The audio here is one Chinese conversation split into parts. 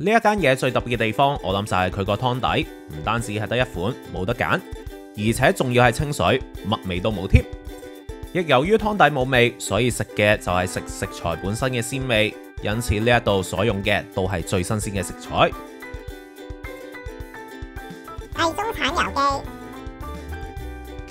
呢一間嘢最特別嘅地方，我諗就係佢個湯底，唔單止係得一款，冇得揀，而且仲要係清水，乜味都冇添。亦由於湯底冇味，所以食嘅就係食食材本身嘅鮮味，因此呢一度所用嘅都係最新鮮嘅食材。係中產遊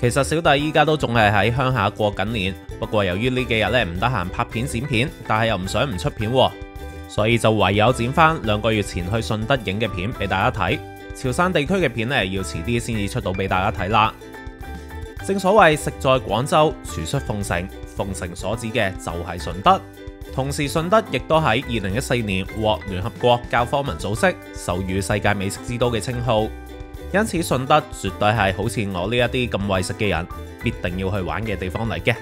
記，其實小弟依家都仲係喺鄉下過緊年，不過由於呢幾日咧唔得閒拍片剪片，但係又唔想唔出片喎，所以就唯有剪翻兩個月前去順德影嘅片俾大家睇。潮汕地區嘅片咧要遲啲先至出到俾大家睇啦。正所謂食在廣州，廚出鳳城，鳳城所指嘅就係順德。同時，順德亦都喺二零一四年獲聯合國教科文組織授予世界美食之都嘅稱號。因此，順德絕對係好似我呢一啲咁為食嘅人必定要去玩嘅地方嚟嘅。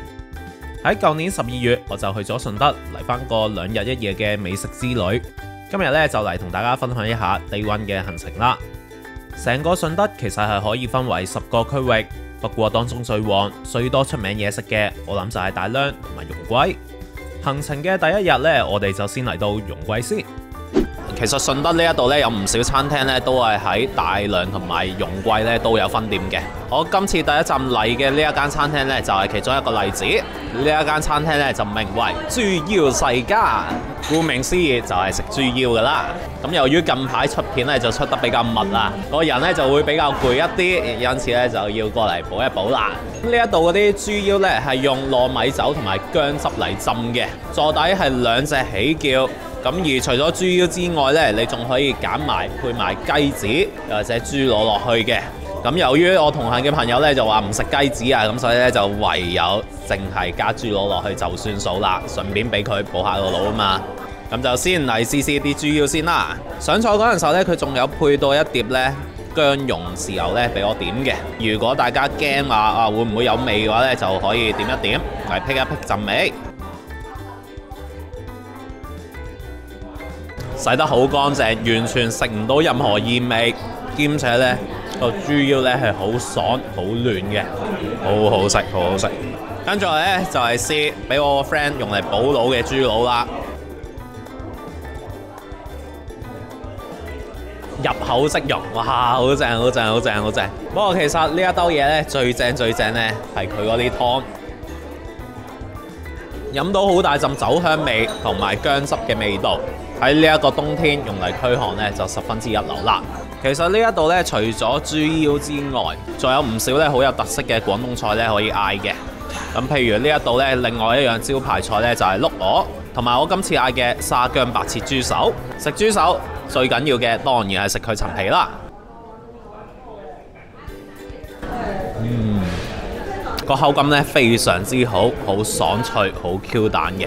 喺舊年十二月，我就去咗順德嚟翻個兩日一夜嘅美食之旅。今日咧就嚟同大家分享一下低温嘅行程啦。成個順德其實係可以分為十個區域，不過當中最旺、最多出名嘢食嘅，我諗就係大良同埋容桂。行程嘅第一日呢，我哋就先嚟到容桂先。其實順德呢一度呢，有唔少餐廳呢，都係喺大良同埋容桂呢都有分店嘅。我今次第一站嚟嘅呢一間餐廳呢，就係其中一個例子。呢一間餐廳呢，就名為豬腰世家，顧名思義就係食豬腰噶啦。咁由於近排出片呢，就出得比較密啊，個人呢就會比較攰一啲，因此呢，就要過嚟補一補啦。呢一度嗰啲豬腰呢，係用糯米酒同埋薑汁嚟浸嘅，座底係兩隻起叫。咁而除咗豬腰之外呢，你仲可以揀埋配埋雞子或者豬螺落去嘅。咁由於我同行嘅朋友呢，就話唔食雞子啊，咁所以呢，就唯有淨係加豬螺落去就算數啦，順便俾佢補下個腦啊嘛。咁就先嚟試試啲豬腰先啦。上菜嗰陣時候呢，佢仲有配到一碟呢薑蓉豉油呢俾我點嘅。如果大家驚話啊會唔會有味嘅話呢，就可以點一點嚟辟一辟陣味。洗得好乾淨，完全食唔到任何異味，兼且呢個豬腰呢係好爽好嫩嘅，好好食，好好食。跟住呢就係試俾我個 friend 用嚟補腦嘅豬腦啦，入口即溶，哇，好正好正好正好正。不過其實呢一兜嘢呢，最正最正呢係佢嗰啲湯。飲到好大陣酒香味同埋薑汁嘅味道，喺呢一個冬天用嚟驅寒呢，就十分之一流啦。其實呢一度呢，除咗豬腰之外，仲有唔少呢好有特色嘅廣東菜呢可以嗌嘅。咁譬如呢一度呢，另外一樣招牌菜呢，就係碌鵝，同埋我今次嗌嘅沙薑白切豬手。食豬手最緊要嘅當然係食佢層皮啦。個口感咧非常之好，好爽脆，好 Q 彈嘅，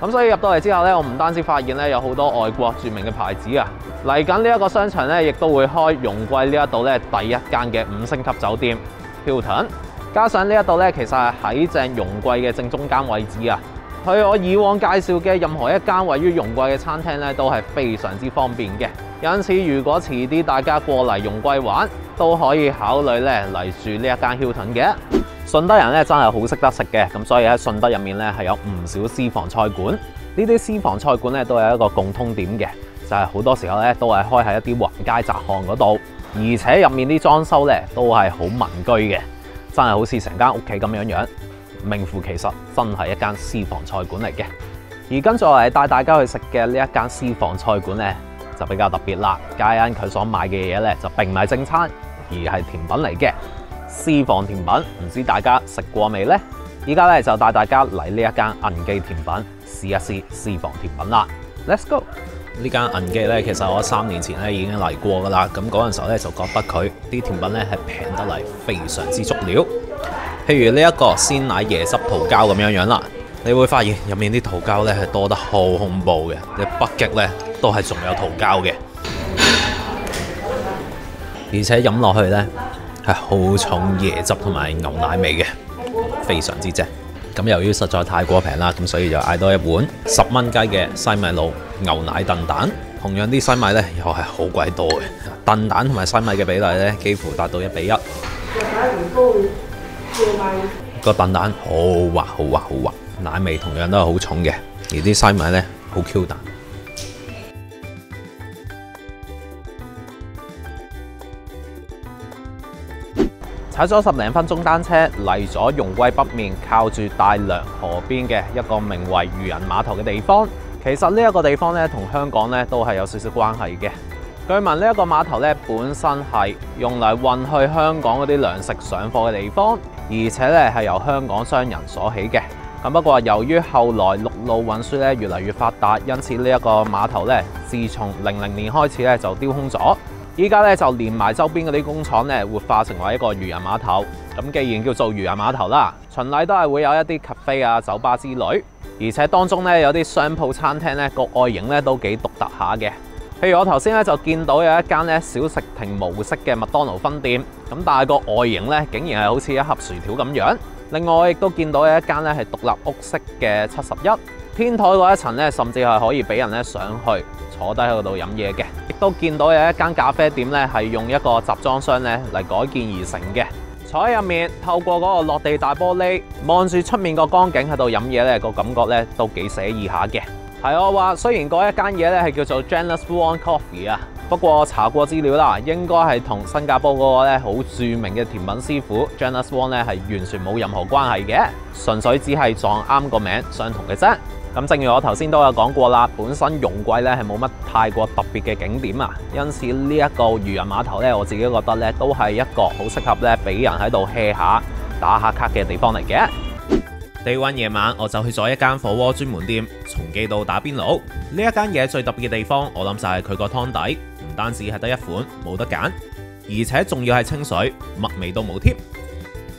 咁所以入到嚟之後咧，我唔單止發現咧有好多外國著名嘅牌子啊，嚟緊呢一個商場咧亦都會開容桂呢一度咧第一間嘅五星級酒店。Hilton，加上呢一度咧其實係喺正容桂嘅正中間位置啊，去我以往介紹嘅任何一間位於容桂嘅餐廳咧都係非常之方便嘅，因此如果遲啲大家過嚟容桂玩，都可以考慮咧嚟住呢一間 Hilton 嘅。順德人咧真係好識得食嘅，咁所以喺順德入面咧係有唔少私房菜館。呢啲私房菜館咧都有一個共通點嘅，就係好多時候咧都係開喺一啲橫街窄巷嗰度，而且入面啲裝修咧都係好民居嘅，真係好似成間屋企咁樣樣，名副其實，真係一間私房菜館嚟嘅。而跟住我嚟帶大家去食嘅呢一間私房菜館咧就比較特別啦，皆因佢所買嘅嘢咧就並唔係正餐，而係甜品嚟嘅。私房甜品，唔知大家食過未呢？依家咧就帶大家嚟呢一間銀記甜品試一試私房甜品啦。Let's go！呢間銀記咧，其實我三年前咧已經嚟過噶啦。咁嗰陣時候咧就覺得佢啲甜品咧係平得嚟非常之足料。譬如呢一個鮮奶椰汁桃膠咁樣樣啦，你會發現入面啲桃膠咧係多得好恐怖嘅，你北極咧都係仲有桃膠嘅。而且飲落去呢，好重椰汁同埋牛奶味嘅，非常之正。咁由於實在太過平啦，咁所以就嗌多一碗十蚊雞嘅西米露牛奶燉蛋。同樣啲西米呢，又係好鬼多嘅，燉蛋同埋西米嘅比例呢，幾乎達到一比一。個燉蛋好滑好滑好滑，奶味同樣都係好重嘅，而啲西米呢，好 Q 彈。踩咗十零分鐘單車嚟咗容桂北面，靠住大良河邊嘅一個名為漁人碼頭嘅地方。其實呢一個地方咧，同香港咧都係有少少關係嘅。據聞呢一個碼頭咧，本身係用嚟運去香港嗰啲糧食上貨嘅地方，而且咧係由香港商人所起嘅。咁不過由於後來陸路運輸咧越嚟越發達，因此呢一個碼頭咧，自從零零年開始咧就丟空咗。依家咧就連埋周邊嗰啲工廠咧活化成為一個漁人碼頭。咁既然叫做漁人碼頭啦，循例都係會有一啲 cafe 啊、酒吧之類，而且當中咧有啲商鋪餐廳咧個外形咧都幾獨特下嘅。譬如我頭先咧就見到有一間咧小食亭模式嘅麥當勞分店，咁但係個外形咧竟然係好似一盒薯條咁樣。另外亦都見到有一間咧係獨立屋式嘅七十一，天台嗰一層咧甚至係可以俾人咧上去坐低喺度飲嘢嘅。亦都見到有一間咖啡店咧係用一個集裝箱咧嚟改建而成嘅。坐喺入面，透過嗰個落地大玻璃望住出面個光景喺度飲嘢咧，個感覺咧都幾寫意下嘅。係我話，雖然嗰一間嘢咧係叫做 Janice Wong Coffee 啊，不過查過資料啦，應該係同新加坡嗰個咧好著名嘅甜品師傅 Janice Wong 咧係完全冇任何關係嘅，純粹只係撞啱個名相同嘅啫。咁正如我頭先都有講過啦，本身容桂咧係冇乜太過特別嘅景點啊，因此呢一個漁人碼頭咧，我自己覺得咧都係一個好適合咧俾人喺度 hea 下打下卡嘅地方嚟嘅。地運夜晚，我就去咗一間火鍋專門店，松記道打邊爐。呢一間嘢最特別嘅地方，我諗就係佢個湯底，唔單止係得一款，冇得揀，而且仲要係清水，乜味都冇添。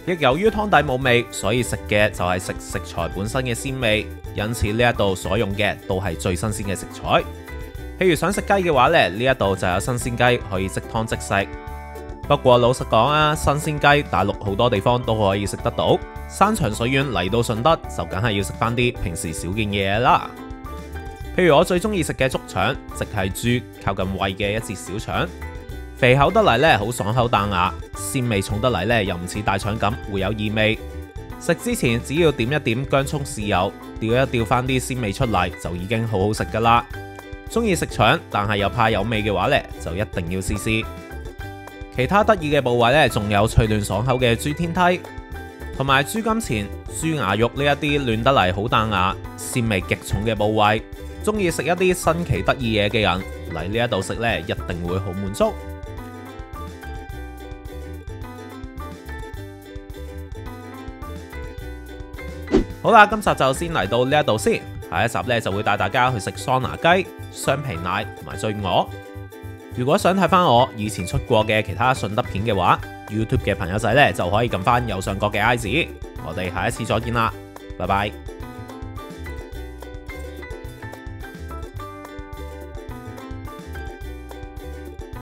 亦由於湯底冇味，所以食嘅就係食食材本身嘅鮮味，因此呢一度所用嘅都係最新鮮嘅食材。譬如想食雞嘅話咧，呢一度就有新鮮雞可以即湯即食。不過老實講啊，新鮮雞大陸好多地方都可以食得到，山長水遠嚟到順德就梗係要食翻啲平時少見嘅嘢啦。譬如我最中意食嘅竹腸，即係豬靠近胃嘅一節小腸，肥厚得嚟咧好爽口彈牙，鮮味重得嚟咧又唔似大腸咁會有異味。食之前只要點一點薑葱豉油，調一調翻啲鮮味出嚟，就已經好好食噶啦。中意食腸但係又怕有味嘅話咧，就一定要試試。其他得意嘅部位咧，仲有脆嫩爽口嘅豬天梯，同埋豬金錢、豬牙肉呢一啲嫩得嚟好彈牙、鮮味極重嘅部位。中意食一啲新奇得意嘢嘅人嚟呢一度食咧，一定會好滿足。好啦，今集就先嚟到呢一度先，下一集呢就会带大家去食桑拿鸡、双皮奶同埋醉鹅。如果想睇翻我以前出过嘅其他顺德片嘅话，YouTube 嘅朋友仔呢就可以揿翻右上角嘅 I 字。我哋下一次再见啦，拜拜。